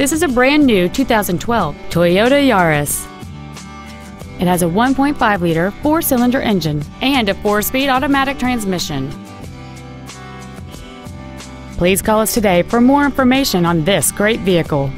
This is a brand new 2012 Toyota Yaris. It has a 1.5 liter four cylinder engine and a four speed automatic transmission. Please call us today for more information on this great vehicle.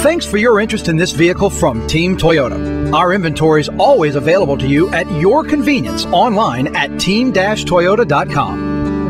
Thanks for your interest in this vehicle from Team Toyota. Our inventory is always available to you at your convenience online at team-toyota.com.